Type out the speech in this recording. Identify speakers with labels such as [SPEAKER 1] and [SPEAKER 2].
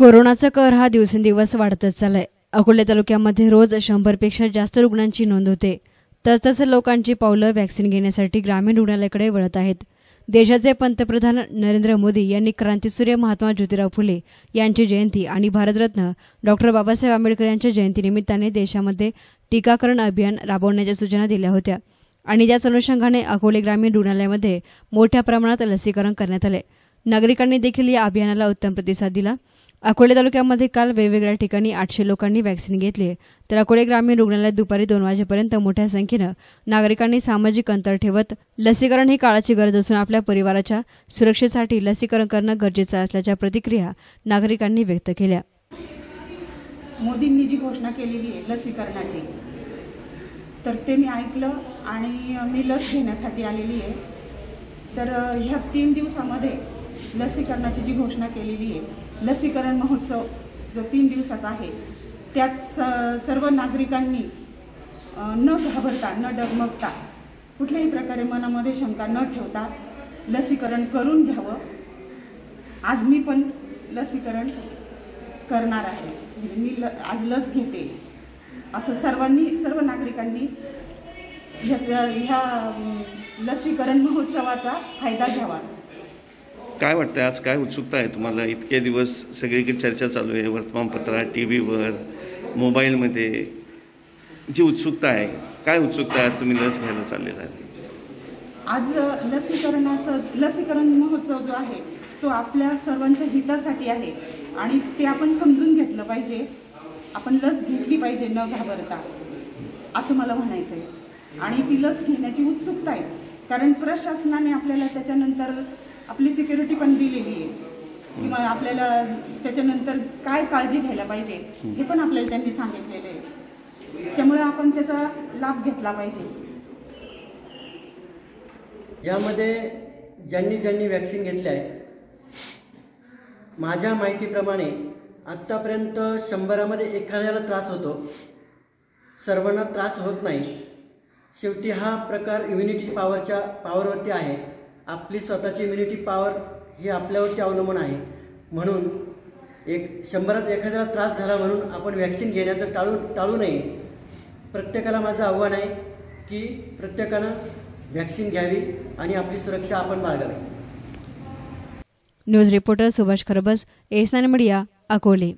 [SPEAKER 1] कोरोनाचा कहर हा दिवसेंदिवस वाढतच चाललाय. अकोले तालुक्यामध्ये रोज शंभरपेक्षा जास्त रुग्णांची नोंद होते. तसतसे लोकांची पावलं व्हॅक्सिन घेण्यासाठी ग्रामीण रुग्णालयाकडे वळत आहेत. देशाचे पंतप्रधान नरेंद्र मोदी यांनी क्रांतीसूर्य महात्मा ज्योतिराव फुले यांची जयंती आणि भारतरत्न डॉक्टर बाबासाहेब आंबेडकर यांच्या जयंतीनिमित्ताने देशामध्ये टीकाकरण अभियान राबवण्याच्या सूचना दिल्या होत्या आणि त्याच अनुषंगाने अकोले ग्रामीण रुग्णालयामध्ये मोठ्या प्रमाणात लसीकरण करण्यात आले नागरिकांनी देखील या अभियानाला उत्तम प्रतिसाद दिला. अकोले तालुक्यामध्ये काल वेगवेगळ्या ठिकाणी आठशे लोकांनी व्हॅक्सिन घेतली. तर अकोले ग्रामीण रुग्णालयात दुपारी दोन वाजेपर्यंत मोठ्या संख्येनं नागरिकांनी सामाजिक अंतर ठेवत लसीकरण ही काळाची गरज असून आपल्या परिवाराच्या सुरक्षेसाठी लसीकरण करणं गरजेचं असल्याच्या प्रतिक्रिया नागरिकांनी व्यक्त केल्या.
[SPEAKER 2] मोदींनी जी घोषणा केलेली आहे लसीकरणाची तर ते मी ऐकलं आणि मी लस घेण्यासाठी आलेली आहे. तर ह्या तीन दिवसामध्ये लसीकरणाची जी घोषणा केलेली आहे लसीकरण महोत्सव जो तीन दिवसाचा आहे त्यात स सर्व नागरिकांनी न घाबरता न डगमगता कुठल्याही प्रकारे मनामध्ये शंका न ठेवता लसीकरण करून घ्यावं. आज मी पण लसीकरण करणार आहे. म्हणजे मी ल आज लस घेते. असं सर्वांनी सर्व नागरिकांनी ह्याचं ह्या लसीकरण महोत्सवाचा फायदा घ्यावा.
[SPEAKER 3] काय वाटतं आज काय उत्सुकता आहे तुम्हाला? इतके दिवस सगळीकडे चर्चा चालू आहे वर्तमानपत्रात टी व्हीवर मोबाईलमध्ये. जी उत्सुकता आहे काय उत्सुकता आहे? आज तुम्ही लस घ्यायला चाललेला आहे.
[SPEAKER 2] आज लसीकरणाचं लसीकरण महोत्सव जो आहे तो आपल्या सर्वांच्या हितासाठी आहे. आणि ते आपण समजून घेतलं पाहिजे. आपण लस घेतली पाहिजे न घाबरता असं मला म्हणायचं आहे आणि ती लस घेण्याची उत्सुकता आहे. कारण प्रशासनाने आपल्याला त्याच्यानंतर आपली सिक्युरिटी पण दिलेली आहे. किंवा आपल्याला त्याच्यानंतर काय काळजी घ्यायला पाहिजे हे पण आपल्याला त्यांनी सांगितलेलं आहे. त्यामुळे आपण त्याचा लाभ घेतला पाहिजे.
[SPEAKER 4] यामध्ये ज्यांनी ज्यांनी वॅक्सिन घेतले आहे माझ्या माहितीप्रमाणे आत्तापर्यंत शंभरामध्ये एखाद्याला त्रास होतो. सर्वांना त्रास होत नाही. शेवटी हा प्रकार इम्युनिटी पॉवरच्या पॉवरवरती आहे. आपली स्वतःची इम्युनिटी पॉवर ही आपल्यावरती अवलंबून आहे. म्हणून एक शंभरात एखाद्याला त्रास झाला म्हणून आपण वॅक्सिन घेण्याचं टाळू टाळू नये. प्रत्येकाला माझं आव्हान आहे की प्रत्येकानं व्हॅक्सिन घ्यावी आणि आपली सुरक्षा आपण बाळगावी.
[SPEAKER 1] News reporter Subhash Kharbas S media Akole.